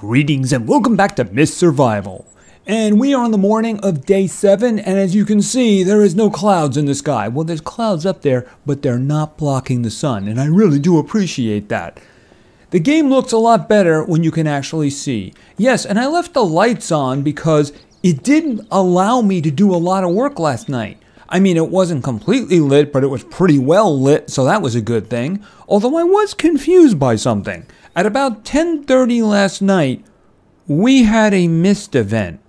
Greetings and welcome back to Mist Survival. And we are on the morning of day seven, and as you can see, there is no clouds in the sky. Well, there's clouds up there, but they're not blocking the sun, and I really do appreciate that. The game looks a lot better when you can actually see. Yes, and I left the lights on because it didn't allow me to do a lot of work last night. I mean, it wasn't completely lit, but it was pretty well lit, so that was a good thing. Although I was confused by something. At about 10:30 last night, we had a mist event.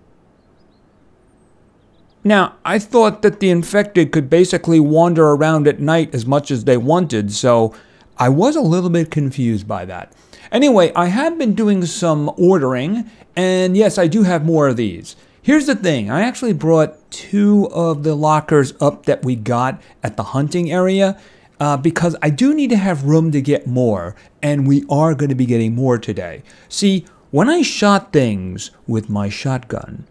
Now, I thought that the infected could basically wander around at night as much as they wanted, so I was a little bit confused by that. Anyway, I have been doing some ordering, and yes, I do have more of these. Here's the thing I actually brought two of the lockers up that we got at the hunting area uh, because I do need to have room to get more, and we are going to be getting more today. See, when I shot things with my shotgun,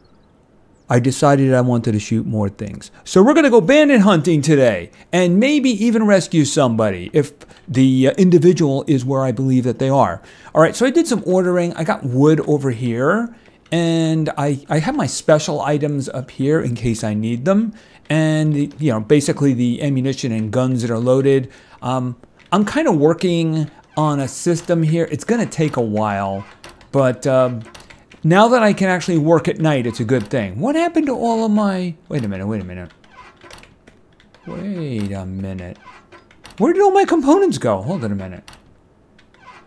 I decided I wanted to shoot more things. So we're going to go bandit hunting today and maybe even rescue somebody if the uh, individual is where I believe that they are. All right, so I did some ordering. I got wood over here and I, I have my special items up here in case I need them and you know basically the ammunition and guns that are loaded. Um, I'm kind of working on a system here. It's going to take a while, but um, now that I can actually work at night, it's a good thing. What happened to all of my... Wait a minute, wait a minute. Wait a minute. Where did all my components go? Hold on a minute.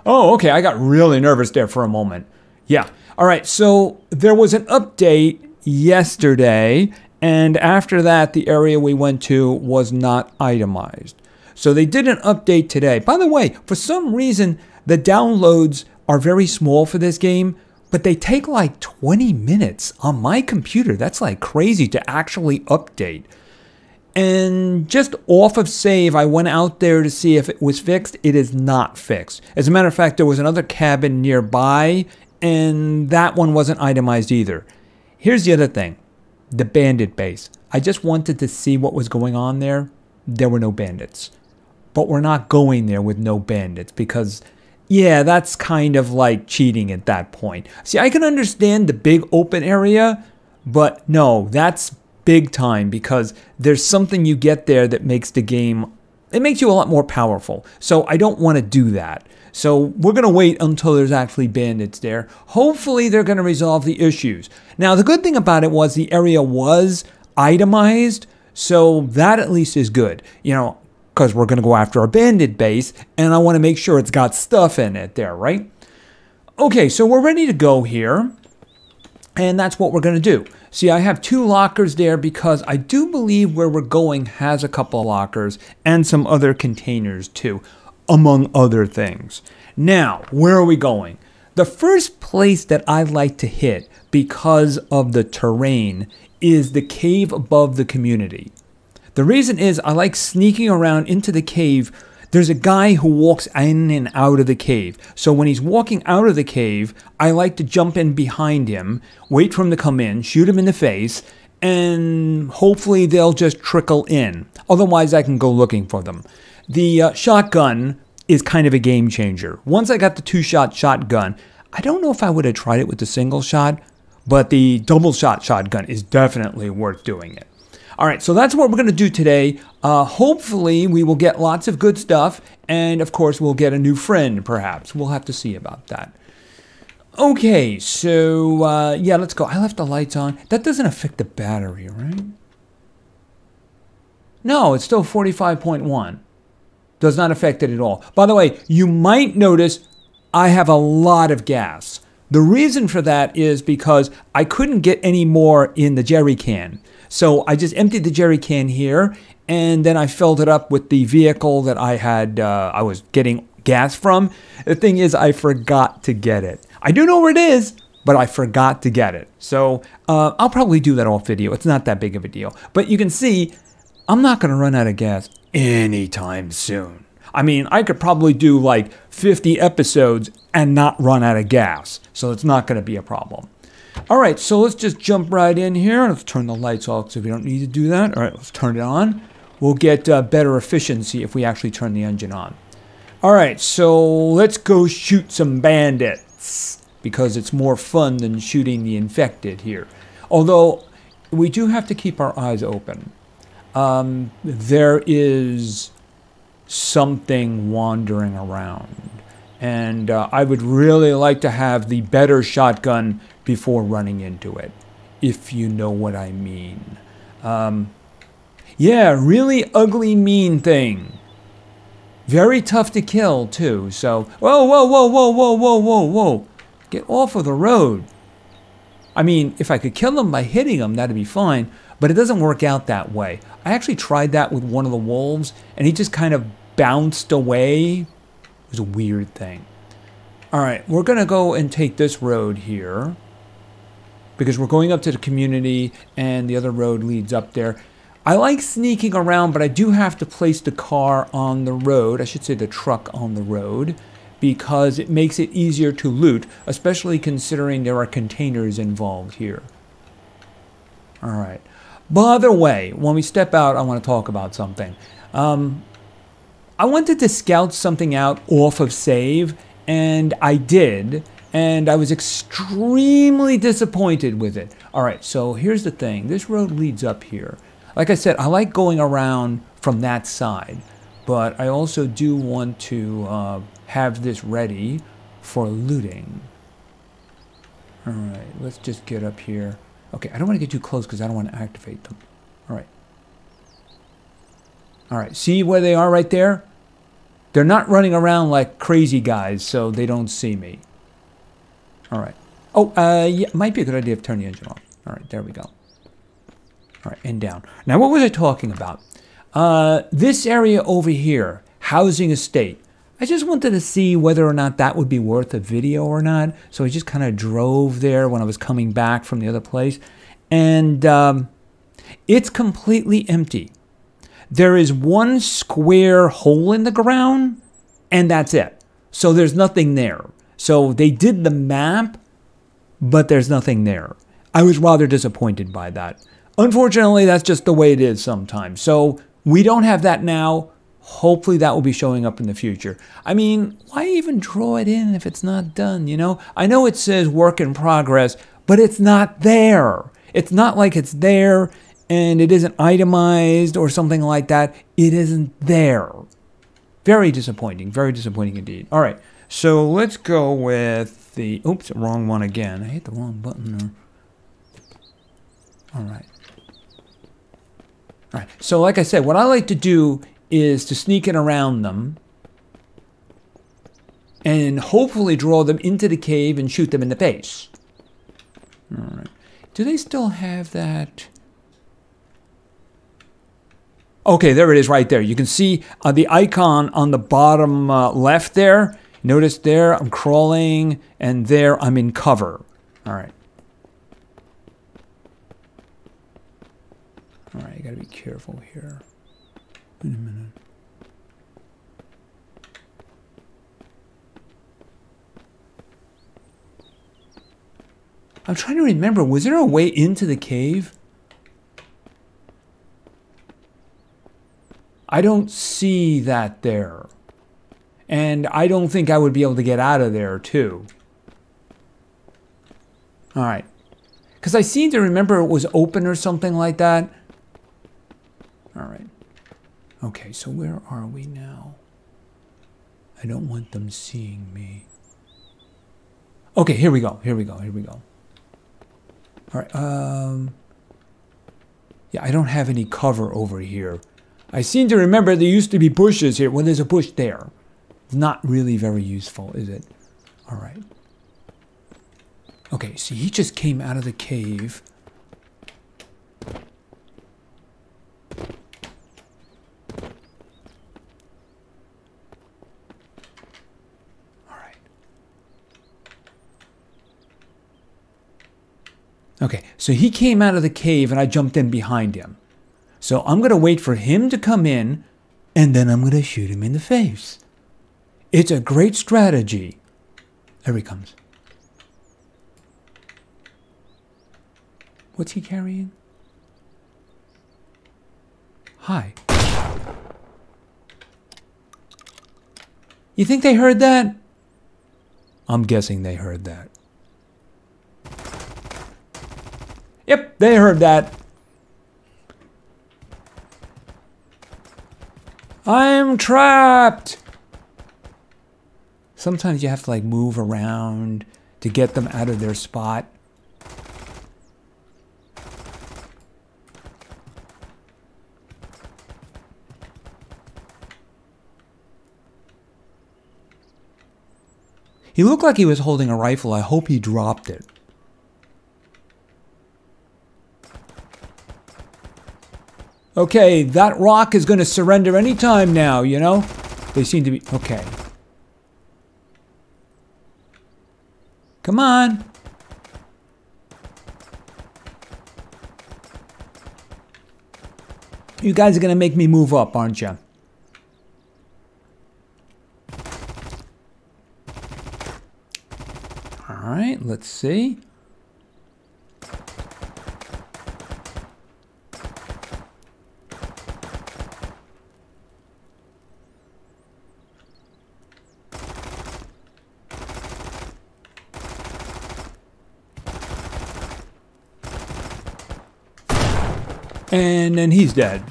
Oh, okay, I got really nervous there for a moment. Yeah, all right, so there was an update yesterday, and after that, the area we went to was not itemized. So they did an update today. By the way, for some reason, the downloads are very small for this game, but they take like 20 minutes on my computer. That's like crazy to actually update. And just off of save, I went out there to see if it was fixed. It is not fixed. As a matter of fact, there was another cabin nearby, and that one wasn't itemized either. Here's the other thing the bandit base. I just wanted to see what was going on there. There were no bandits. But we're not going there with no bandits because, yeah, that's kind of like cheating at that point. See, I can understand the big open area, but no, that's big time because there's something you get there that makes the game, it makes you a lot more powerful. So I don't want to do that. So we're going to wait until there's actually bandits there. Hopefully they're going to resolve the issues. Now the good thing about it was the area was itemized, so that at least is good. You know, because we're going to go after a bandit base, and I want to make sure it's got stuff in it there, right? Okay, so we're ready to go here, and that's what we're going to do. See, I have two lockers there because I do believe where we're going has a couple of lockers and some other containers too among other things. Now, where are we going? The first place that I like to hit because of the terrain is the cave above the community. The reason is I like sneaking around into the cave. There's a guy who walks in and out of the cave. So when he's walking out of the cave, I like to jump in behind him, wait for him to come in, shoot him in the face, and hopefully they'll just trickle in. Otherwise, I can go looking for them. The uh, shotgun is kind of a game changer. Once I got the two shot shotgun, I don't know if I would have tried it with the single shot, but the double shot shotgun is definitely worth doing it. All right, so that's what we're going to do today. Uh, hopefully, we will get lots of good stuff, and of course, we'll get a new friend, perhaps. We'll have to see about that. Okay, so uh, yeah, let's go. I left the lights on. That doesn't affect the battery, right? No, it's still 45.1 does not affect it at all. By the way, you might notice I have a lot of gas. The reason for that is because I couldn't get any more in the jerry can. So I just emptied the jerry can here and then I filled it up with the vehicle that I had, uh, I was getting gas from. The thing is, I forgot to get it. I do know where it is, but I forgot to get it. So uh, I'll probably do that off video. It's not that big of a deal. But you can see, I'm not going to run out of gas anytime soon. I mean, I could probably do like 50 episodes and not run out of gas, so it's not going to be a problem. All right, so let's just jump right in here. Let's turn the lights off so we don't need to do that. All right, let's turn it on. We'll get uh, better efficiency if we actually turn the engine on. All right, so let's go shoot some bandits. because it's more fun than shooting the infected here. Although we do have to keep our eyes open um, there is something wandering around. And uh, I would really like to have the better shotgun before running into it, if you know what I mean. Um, yeah, really ugly, mean thing. Very tough to kill, too, so... Whoa, whoa, whoa, whoa, whoa, whoa, whoa, whoa. Get off of the road. I mean, if I could kill them by hitting them, that'd be fine but it doesn't work out that way. I actually tried that with one of the wolves, and he just kind of bounced away. It was a weird thing. All right, we're going to go and take this road here because we're going up to the community and the other road leads up there. I like sneaking around, but I do have to place the car on the road. I should say the truck on the road because it makes it easier to loot, especially considering there are containers involved here. All right. By the way, when we step out, I want to talk about something. Um, I wanted to scout something out off of save, and I did, and I was extremely disappointed with it. All right, so here's the thing. This road leads up here. Like I said, I like going around from that side, but I also do want to uh, have this ready for looting. All right, let's just get up here. Okay, I don't want to get too close because I don't want to activate them. All right. All right, see where they are right there? They're not running around like crazy guys, so they don't see me. All right. Oh, uh, yeah, might be a good idea to turn the engine off. All right, there we go. All right, and down. Now, what was I talking about? Uh, this area over here, housing estate. I just wanted to see whether or not that would be worth a video or not. So I just kind of drove there when I was coming back from the other place. And um, it's completely empty. There is one square hole in the ground, and that's it. So there's nothing there. So they did the map, but there's nothing there. I was rather disappointed by that. Unfortunately, that's just the way it is sometimes. So we don't have that now. Hopefully that will be showing up in the future. I mean, why even draw it in if it's not done, you know? I know it says work in progress, but it's not there. It's not like it's there and it isn't itemized or something like that. It isn't there. Very disappointing. Very disappointing indeed. All right. So let's go with the... Oops, wrong one again. I hit the wrong button there. All right. All right. So like I said, what I like to do is to sneak in around them and hopefully draw them into the cave and shoot them in the face. All right. Do they still have that? Okay, there it is right there. You can see uh, the icon on the bottom uh, left there. Notice there I'm crawling and there I'm in cover. All right. All right, you gotta be careful here. Wait a minute. I'm trying to remember, was there a way into the cave? I don't see that there. And I don't think I would be able to get out of there, too. All right. Because I seem to remember it was open or something like that. All right. Okay, so where are we now? I don't want them seeing me. Okay, here we go. Here we go. Here we go. All right. Um. Yeah, I don't have any cover over here. I seem to remember there used to be bushes here. Well, there's a bush there. Not really very useful, is it? All right. Okay, so he just came out of the cave. Okay, so he came out of the cave and I jumped in behind him. So I'm going to wait for him to come in and then I'm going to shoot him in the face. It's a great strategy. There he comes. What's he carrying? Hi. You think they heard that? I'm guessing they heard that. Yep, they heard that. I'm trapped. Sometimes you have to like move around to get them out of their spot. He looked like he was holding a rifle. I hope he dropped it. Okay, that rock is going to surrender any time now, you know? They seem to be... Okay. Come on. You guys are going to make me move up, aren't you? All right, let's see. And then he's dead.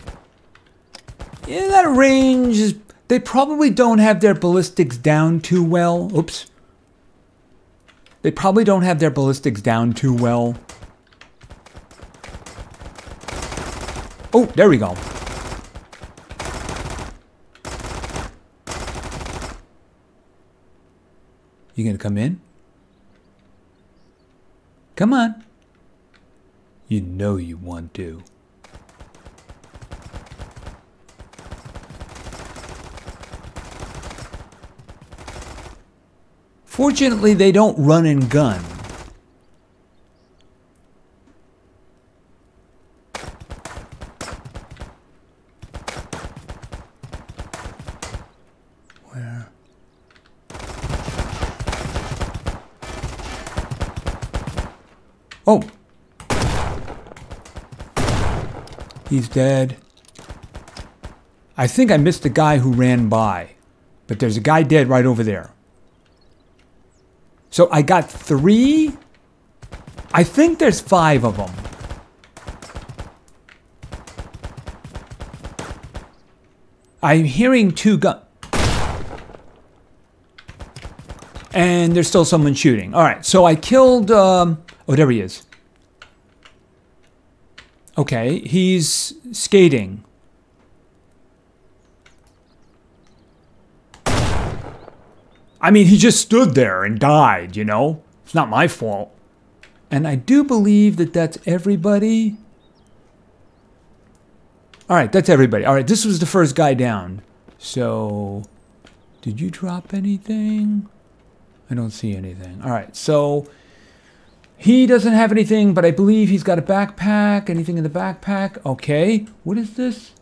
Yeah, that range is... They probably don't have their ballistics down too well. Oops. They probably don't have their ballistics down too well. Oh, there we go. You gonna come in? Come on. You know you want to. Fortunately, they don't run and gun. Oh! He's dead. I think I missed the guy who ran by. But there's a guy dead right over there. So I got three. I think there's five of them. I'm hearing two guns. And there's still someone shooting. All right, so I killed. Um, oh, there he is. Okay, he's skating. I mean, he just stood there and died, you know? It's not my fault. And I do believe that that's everybody. All right, that's everybody. All right, this was the first guy down. So, did you drop anything? I don't see anything. All right, so he doesn't have anything, but I believe he's got a backpack. Anything in the backpack? Okay, what is this?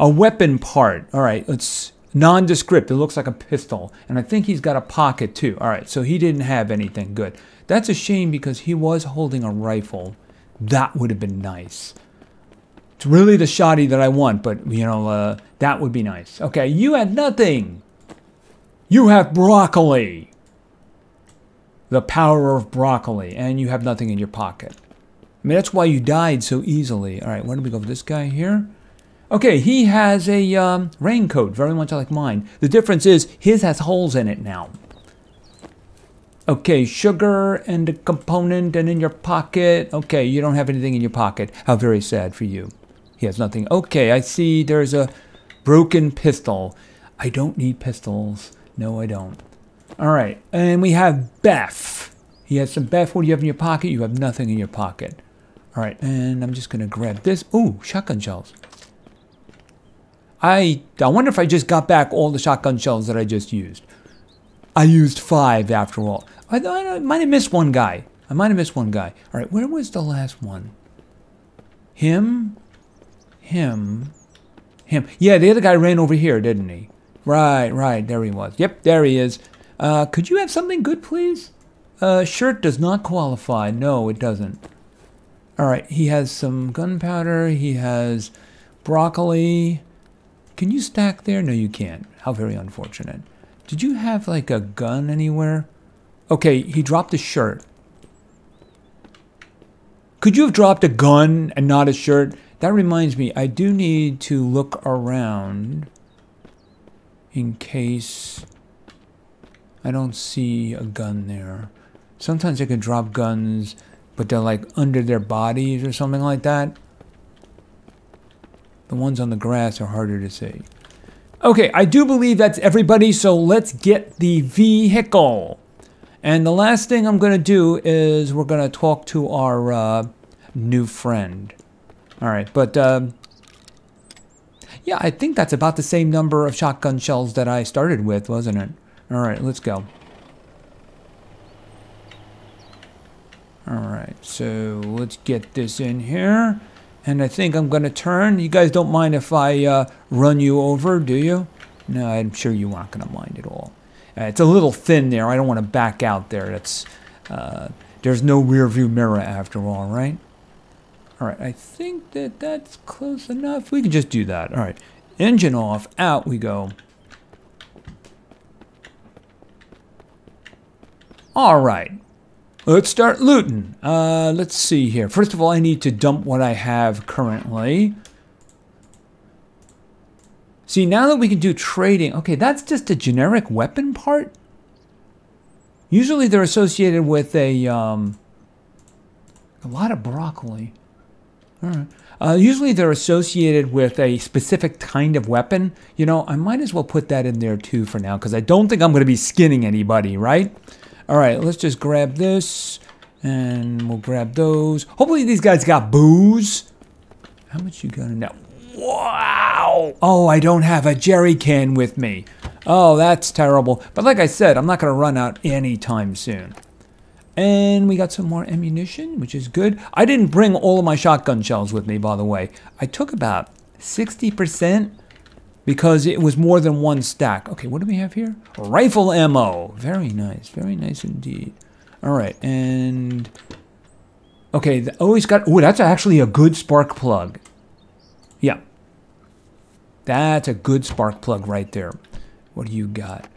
A weapon part. All right, let's nondescript. It looks like a pistol. And I think he's got a pocket too. All right, so he didn't have anything good. That's a shame because he was holding a rifle. That would have been nice. It's really the shoddy that I want, but you know, uh, that would be nice. Okay, you had nothing. You have broccoli. The power of broccoli, and you have nothing in your pocket. I mean, that's why you died so easily. All right, where do we go for this guy here? Okay, he has a um, raincoat, very much like mine. The difference is his has holes in it now. Okay, sugar and a component and in your pocket. Okay, you don't have anything in your pocket. How very sad for you. He has nothing. Okay, I see there's a broken pistol. I don't need pistols. No, I don't. All right, and we have Beth. He has some Beth. What do you have in your pocket? You have nothing in your pocket. All right, and I'm just going to grab this. Ooh, shotgun shells. I, I wonder if I just got back all the shotgun shells that I just used. I used five after all. I, I might have missed one guy. I might have missed one guy. All right, where was the last one? Him, him, him. Yeah, the other guy ran over here, didn't he? Right, right, there he was. Yep, there he is. Uh, could you have something good, please? Uh, shirt does not qualify. No, it doesn't. All right, he has some gunpowder. He has broccoli. Can you stack there? No, you can't. How very unfortunate. Did you have like a gun anywhere? Okay, he dropped a shirt. Could you have dropped a gun and not a shirt? That reminds me, I do need to look around in case I don't see a gun there. Sometimes they can drop guns, but they're like under their bodies or something like that. The ones on the grass are harder to see. Okay, I do believe that's everybody, so let's get the vehicle. And the last thing I'm going to do is we're going to talk to our uh, new friend. All right, but um, yeah, I think that's about the same number of shotgun shells that I started with, wasn't it? All right, let's go. All right, so let's get this in here. And I think I'm going to turn. You guys don't mind if I uh, run you over, do you? No, I'm sure you aren't going to mind at all. Uh, it's a little thin there. I don't want to back out there. That's uh, There's no rear view mirror after all, right? All right, I think that that's close enough. We can just do that. All right, engine off, out we go. All right, let's start looting. Uh, let's see here. First of all, I need to dump what I have currently. See, now that we can do trading, okay, that's just a generic weapon part. Usually they're associated with a, um, a lot of broccoli. All right. Uh, usually they're associated with a specific kind of weapon. You know, I might as well put that in there too for now because I don't think I'm going to be skinning anybody, right? All right, let's just grab this and we'll grab those. Hopefully these guys got booze. How much you got in that? Wow! Oh, I don't have a jerry can with me. Oh, that's terrible. But like I said, I'm not going to run out anytime soon. And we got some more ammunition, which is good. I didn't bring all of my shotgun shells with me, by the way. I took about 60% because it was more than one stack. Okay, what do we have here? Rifle ammo. Very nice. Very nice indeed. All right, and... Okay, always oh, got... Oh, that's actually a good spark plug. Yeah, that's a good spark plug right there. What do you got?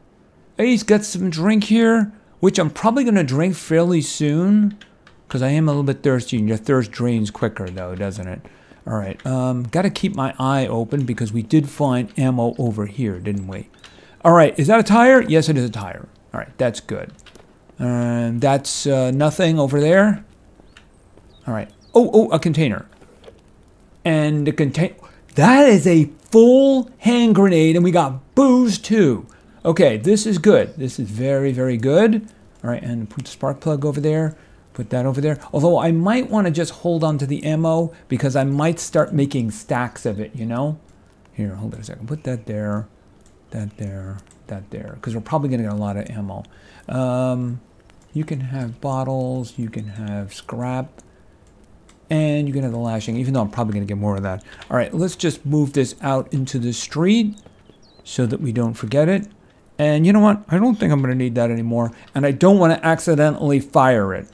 Hey, he's got some drink here, which I'm probably going to drink fairly soon because I am a little bit thirsty, and your thirst drains quicker, though, doesn't it? All right, um, got to keep my eye open because we did find ammo over here, didn't we? All right, is that a tire? Yes, it is a tire. All right, that's good. And that's uh, nothing over there. All right. Oh, oh, a container. And the container. That is a full hand grenade, and we got booze too. Okay, this is good. This is very, very good. All right, and put the spark plug over there. Put that over there. Although I might want to just hold on to the ammo because I might start making stacks of it, you know? Here, hold on a second. Put that there, that there, that there. Because we're probably going to get a lot of ammo. Um, you can have bottles. You can have scrap. And you can have the lashing, even though I'm probably going to get more of that. All right, let's just move this out into the street so that we don't forget it. And you know what? I don't think I'm going to need that anymore. And I don't want to accidentally fire it.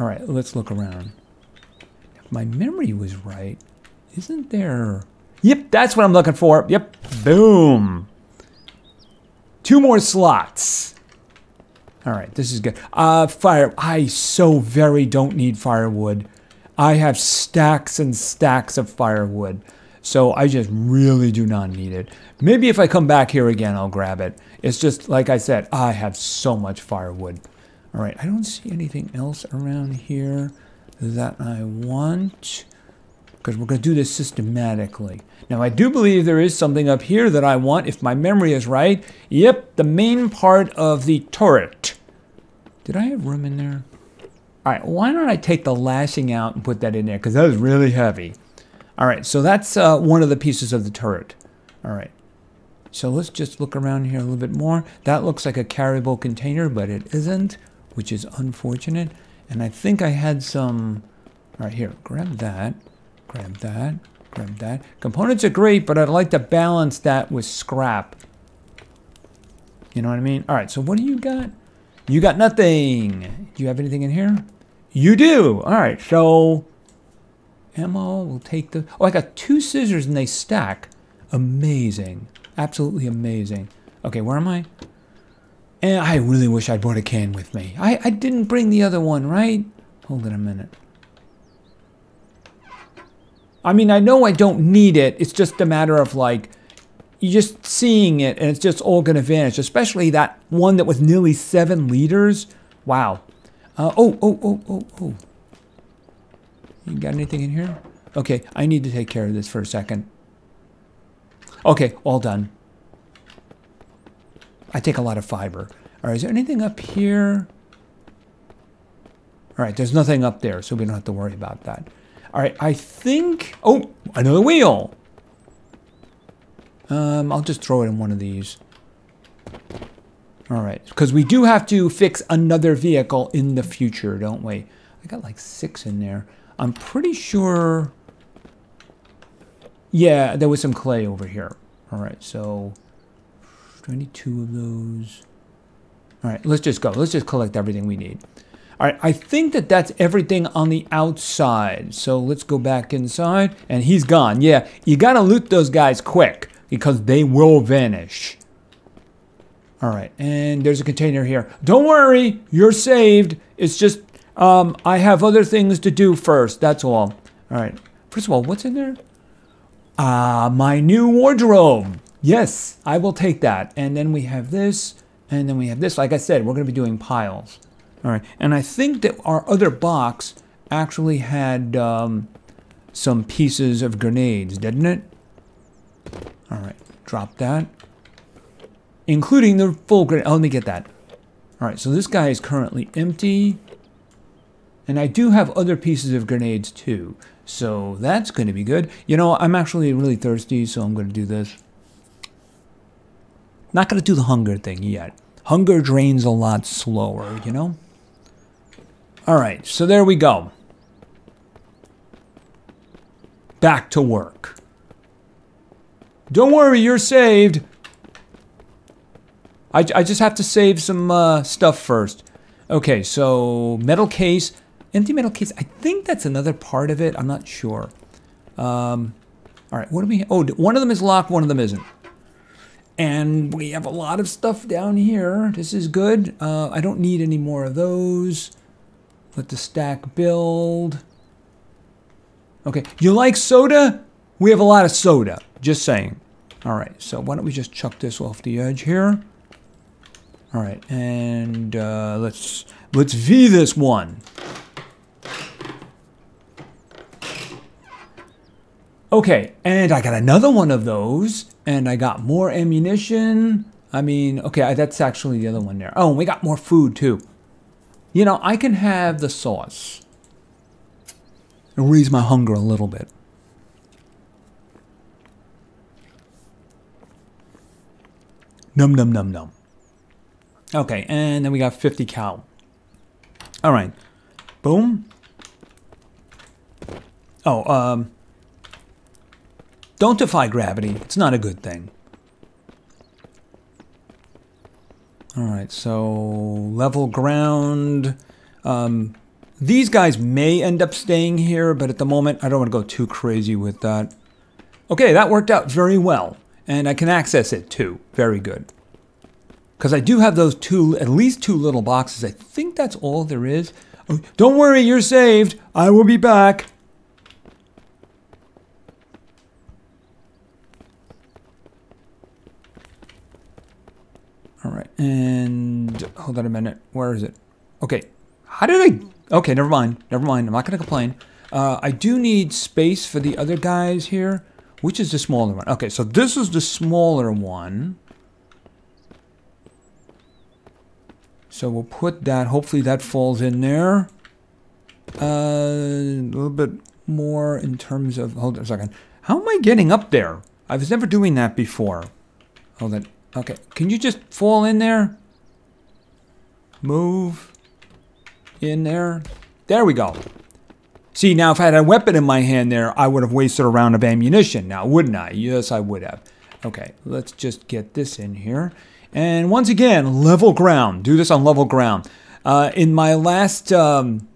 All right, let's look around. If my memory was right, isn't there... Yep, that's what I'm looking for. Yep, boom. Two more slots. All right, this is good. Uh, fire. I so very don't need firewood. I have stacks and stacks of firewood. So I just really do not need it. Maybe if I come back here again, I'll grab it. It's just, like I said, I have so much firewood. All right, I don't see anything else around here that I want. Because we're going to do this systematically. Now, I do believe there is something up here that I want, if my memory is right. Yep, the main part of the turret. Did I have room in there? All right, why don't I take the lashing out and put that in there? Because that was really heavy. All right, so that's uh, one of the pieces of the turret. All right. So let's just look around here a little bit more. That looks like a carryable container, but it isn't, which is unfortunate. And I think I had some... Right, here, grab that, grab that, grab that. Components are great, but I'd like to balance that with scrap. You know what I mean? All right, so what do you got? You got nothing. Do you have anything in here? You do. All right, so ammo, we'll take the... Oh, I got two scissors and they stack. Amazing. Absolutely amazing. Okay, where am I? And I really wish I brought a can with me. I, I didn't bring the other one, right? Hold it a minute. I mean, I know I don't need it. It's just a matter of like, you just seeing it and it's just all going to vanish, especially that one that was nearly seven liters. Wow. Uh, oh, oh, oh, oh, oh. You got anything in here? Okay, I need to take care of this for a second. Okay, all done. I take a lot of fiber. All right, is there anything up here? All right, there's nothing up there, so we don't have to worry about that. All right, I think... Oh, another wheel. Um, I'll just throw it in one of these. All right, because we do have to fix another vehicle in the future, don't we? I got like six in there. I'm pretty sure... Yeah, there was some clay over here. All right, so 22 of those. All right, let's just go. Let's just collect everything we need. All right, I think that that's everything on the outside. So let's go back inside. And he's gone. Yeah, you got to loot those guys quick because they will vanish. All right, and there's a container here. Don't worry, you're saved. It's just um, I have other things to do first. That's all. All right. First of all, what's in there? Ah, my new wardrobe. Yes, I will take that. And then we have this, and then we have this. Like I said, we're going to be doing piles. All right, and I think that our other box actually had um, some pieces of grenades, didn't it? All right, drop that. Including the full grenade. Oh, let me get that. All right, so this guy is currently empty. And I do have other pieces of grenades too. So that's going to be good. You know, I'm actually really thirsty, so I'm going to do this. Not going to do the hunger thing yet. Hunger drains a lot slower, you know? All right, so there we go. Back to work. Don't worry, you're saved. I, I just have to save some uh, stuff first. Okay, so metal case, empty metal case. I think that's another part of it. I'm not sure. Um, all right, what do we? Oh, one of them is locked. One of them isn't. And we have a lot of stuff down here. This is good. Uh, I don't need any more of those. Let the stack build. Okay, you like soda? We have a lot of soda, just saying. All right, so why don't we just chuck this off the edge here? All right, and uh, let's let's V this one. Okay, and I got another one of those, and I got more ammunition. I mean, okay, that's actually the other one there. Oh, we got more food too. You know, I can have the sauce. It'll raise my hunger a little bit. Num num num num. Okay, and then we got 50 cal. All right. Boom. Oh, um, don't defy gravity. It's not a good thing. All right, so level ground. Um, these guys may end up staying here, but at the moment, I don't want to go too crazy with that. Okay, that worked out very well. And I can access it too. Very good. Because I do have those two, at least two little boxes. I think that's all there is. Oh, don't worry, you're saved. I will be back. And hold on a minute. Where is it? Okay, how did I? Okay, never mind. Never mind. I'm not gonna complain. Uh, I do need space for the other guys here. Which is the smaller one? Okay, so this is the smaller one. So we'll put that. Hopefully that falls in there. Uh, a little bit more in terms of. Hold on a second. How am I getting up there? I was never doing that before. Hold on. Okay, can you just fall in there? Move. In there. There we go. See, now if I had a weapon in my hand there, I would have wasted a round of ammunition now, wouldn't I? Yes, I would have. Okay, let's just get this in here. And once again, level ground. Do this on level ground. Uh, in my last um,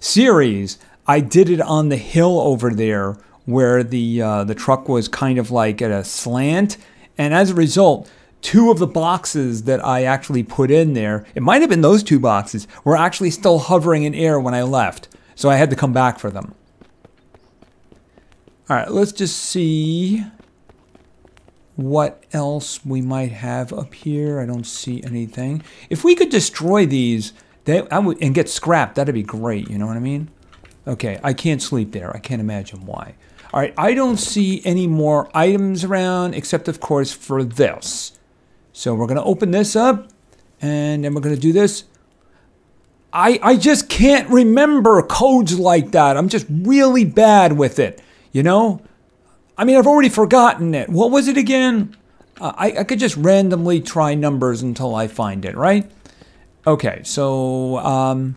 series, I did it on the hill over there where the uh, the truck was kind of like at a slant. And as a result, two of the boxes that I actually put in there, it might have been those two boxes, were actually still hovering in air when I left. So I had to come back for them. All right, let's just see what else we might have up here. I don't see anything. If we could destroy these they, would, and get scrapped, that'd be great. You know what I mean? Okay, I can't sleep there. I can't imagine why. All right, I don't see any more items around except, of course, for this. So we're going to open this up and then we're going to do this. I, I just can't remember codes like that. I'm just really bad with it, you know? I mean, I've already forgotten it. What was it again? Uh, I, I could just randomly try numbers until I find it, right? Okay, so um,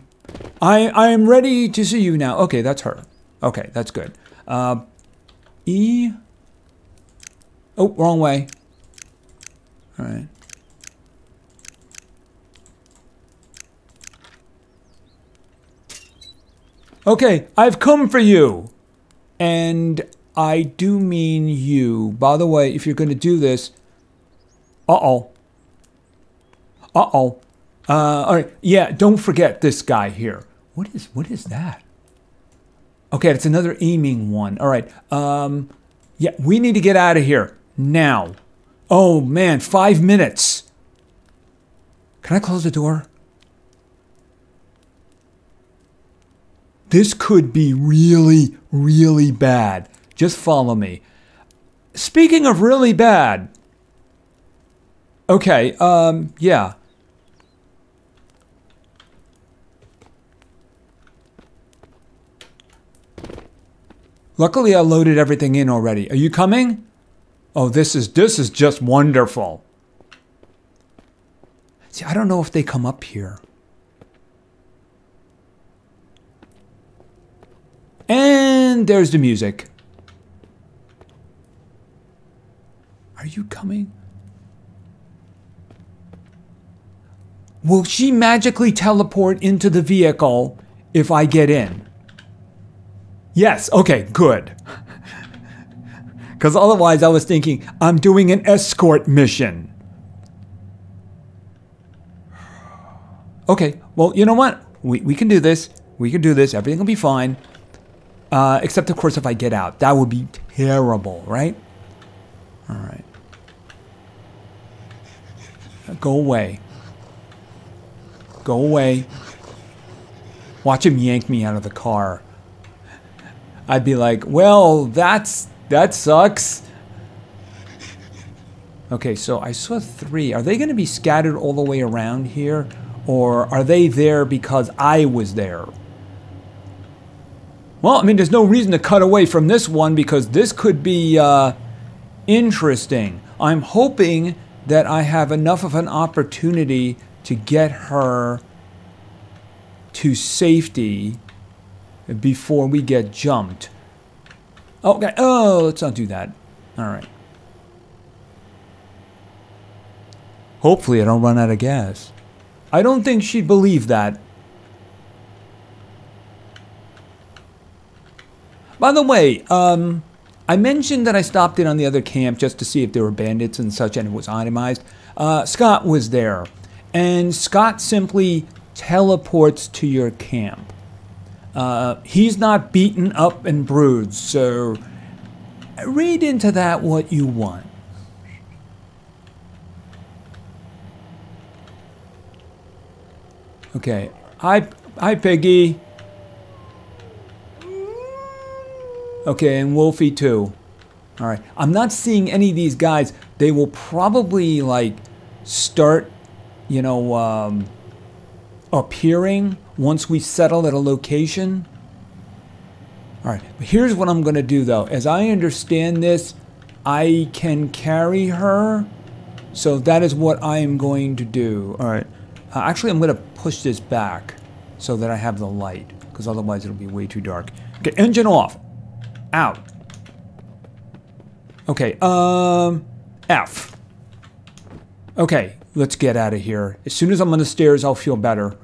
I, I am ready to see you now. Okay, that's her. Okay, that's good. Uh, E. Oh, wrong way. All right. Okay, I've come for you. And I do mean you. By the way, if you're going to do this, uh-oh. Uh-oh. Uh, all right. Yeah, don't forget this guy here. What is what is that? Okay, it's another aiming one. All right. Um, yeah, we need to get out of here now. Oh man, five minutes. Can I close the door? This could be really, really bad. Just follow me. Speaking of really bad. Okay, um, yeah. Luckily, I loaded everything in already. Are you coming? Oh, this is this is just wonderful. See, I don't know if they come up here. And there's the music. Are you coming? Will she magically teleport into the vehicle if I get in? Yes, okay, good. Because otherwise, I was thinking, I'm doing an escort mission. Okay, well, you know what? We, we can do this. We can do this. Everything will be fine. Uh, except, of course, if I get out. That would be terrible, right? All right. Go away. Go away. Watch him yank me out of the car. I'd be like, well, that's that sucks. Okay, so I saw three. Are they going to be scattered all the way around here? Or are they there because I was there? Well, I mean, there's no reason to cut away from this one because this could be uh, interesting. I'm hoping that I have enough of an opportunity to get her to safety before we get jumped. Okay, oh, let's not do that. All right. Hopefully I don't run out of gas. I don't think she'd believe that. By the way, um, I mentioned that I stopped in on the other camp just to see if there were bandits and such, and it was itemized. Uh, Scott was there, and Scott simply teleports to your camp. Uh, he's not beaten up and bruised, so read into that what you want. Okay. Hi, hi, Piggy. Okay, and Wolfie too. All right. I'm not seeing any of these guys. They will probably like start, you know, um, appearing once we settle at a location. All right, here's what I'm going to do though. As I understand this, I can carry her. So that is what I am going to do. All right. Uh, actually, I'm going to push this back so that I have the light because otherwise it'll be way too dark. Okay, engine off. Out. Okay, um, F. Okay, let's get out of here. As soon as I'm on the stairs, I'll feel better.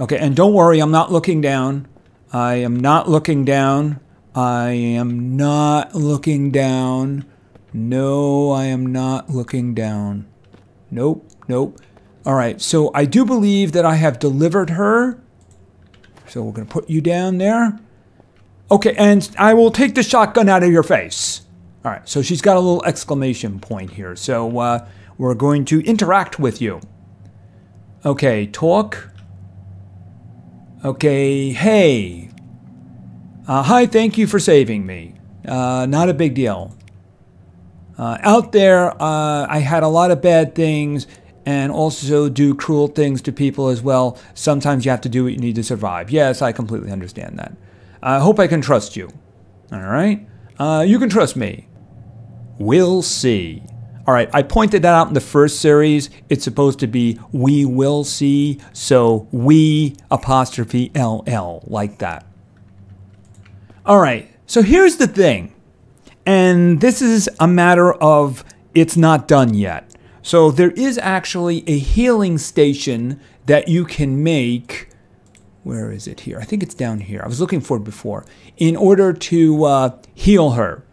Okay, and don't worry, I'm not looking down. I am not looking down. I am not looking down. No, I am not looking down. Nope, nope. All right, so I do believe that I have delivered her. So we're going to put you down there. Okay, and I will take the shotgun out of your face. All right, so she's got a little exclamation point here. So uh, we're going to interact with you. Okay, talk. Okay, hey. Uh, hi, thank you for saving me. Uh, not a big deal. Uh, out there, uh, I had a lot of bad things and also do cruel things to people as well. Sometimes you have to do what you need to survive. Yes, I completely understand that. I hope I can trust you. All right? Uh, you can trust me. We'll see. All right, I pointed that out in the first series. It's supposed to be we will see, so we apostrophe LL, like that. All right, so here's the thing, and this is a matter of it's not done yet. So there is actually a healing station that you can make. Where is it here? I think it's down here. I was looking for it before. In order to uh, heal her.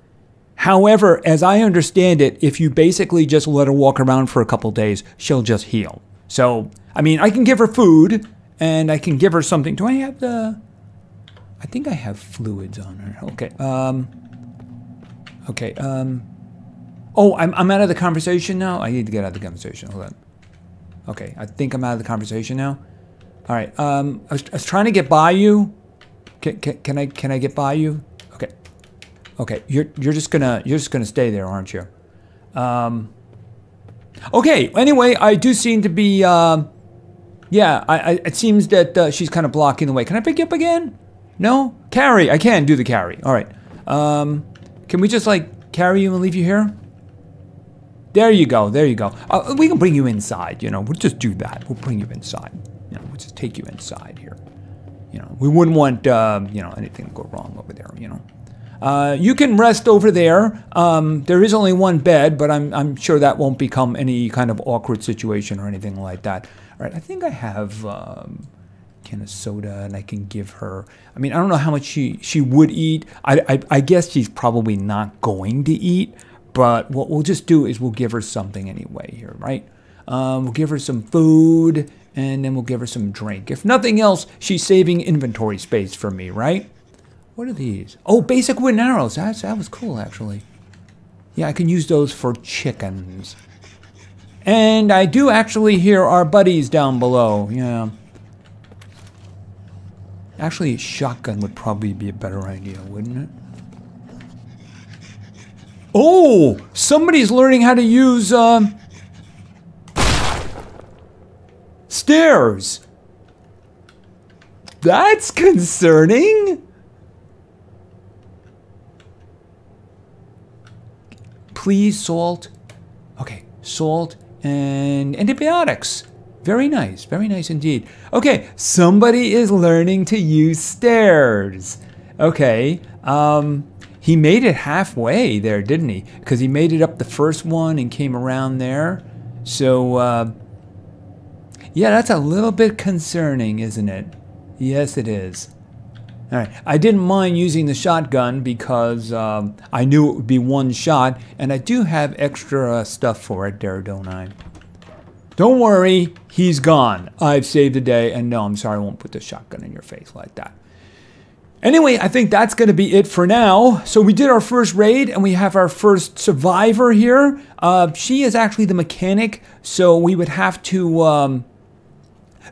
However, as I understand it, if you basically just let her walk around for a couple days, she'll just heal. So, I mean, I can give her food and I can give her something. Do I have the. I think I have fluids on her. Okay. Um. Okay. Um. Oh, I'm, I'm out of the conversation now? I need to get out of the conversation. Hold on. Okay, I think I'm out of the conversation now. All right. Um, I was, I was trying to get by you. Can, can, can I can I get by you? Okay, you're you're just gonna you're just gonna stay there, aren't you? Um, okay. Anyway, I do seem to be. Uh, yeah, I, I, it seems that uh, she's kind of blocking the way. Can I pick you up again? No, carry. I can do the carry. All right. Um, can we just like carry you and leave you here? There you go. There you go. Uh, we can bring you inside. You know, we'll just do that. We'll bring you inside. You know, we'll just take you inside here. You know, we wouldn't want uh, you know anything to go wrong over there. You know. Uh, you can rest over there. Um, there is only one bed, but I'm, I'm sure that won't become any kind of awkward situation or anything like that. All right, I think I have um, can of soda and I can give her. I mean, I don't know how much she, she would eat. I, I, I guess she's probably not going to eat, but what we'll just do is we'll give her something anyway here, right? Um, we'll give her some food and then we'll give her some drink. If nothing else, she's saving inventory space for me, right? What are these? Oh, basic wooden arrows. That's, that was cool, actually. Yeah, I can use those for chickens. And I do actually hear our buddies down below. Yeah. Actually, a shotgun would probably be a better idea, wouldn't it? Oh, somebody's learning how to use um, stairs. That's concerning. Please salt. Okay, salt and antibiotics. Very nice, very nice indeed. Okay, somebody is learning to use stairs. Okay, um, he made it halfway there, didn't he? Because he made it up the first one and came around there. So, uh, yeah, that's a little bit concerning, isn't it? Yes, it is. All right. I didn't mind using the shotgun because um, I knew it would be one shot, and I do have extra uh, stuff for it there, don't I? Don't worry, he's gone. I've saved the day, and no, I'm sorry, I won't put the shotgun in your face like that. Anyway, I think that's going to be it for now. So we did our first raid, and we have our first survivor here. Uh, she is actually the mechanic, so we would have to um,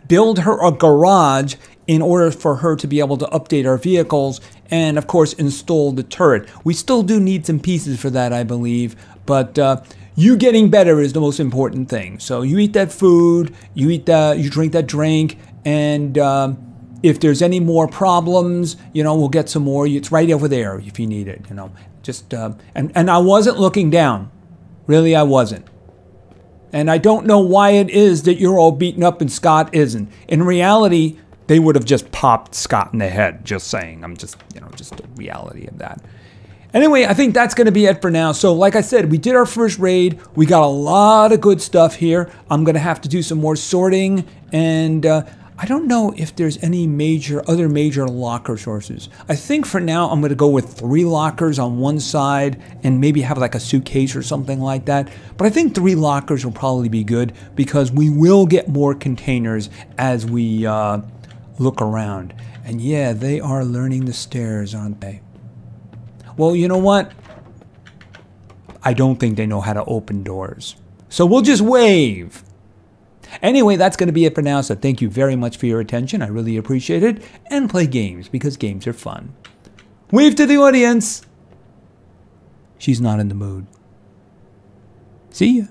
build her a garage in order for her to be able to update our vehicles and of course install the turret. We still do need some pieces for that I believe, but uh, you getting better is the most important thing. So you eat that food, you eat that, you drink that drink, and um, if there's any more problems, you know, we'll get some more. It's right over there if you need it, you know. Just uh, and and I wasn't looking down, really, I wasn't. And I don't know why it is that you're all beaten up and Scott isn't. In reality, they would have just popped Scott in the head, just saying. I'm just, you know, just the reality of that. Anyway, I think that's going to be it for now. So, like I said, we did our first raid. We got a lot of good stuff here. I'm going to have to do some more sorting, and uh, I don't know if there's any major other major locker sources. I think for now I'm going to go with three lockers on one side and maybe have like a suitcase or something like that. But I think three lockers will probably be good because we will get more containers as we uh, look around. And yeah, they are learning the stairs, aren't they? Well, you know what? I don't think they know how to open doors. So we'll just wave. Anyway, that's going to be it for now. So thank you very much for your attention. I really appreciate it. And play games because games are fun. Wave to the audience. She's not in the mood. See ya.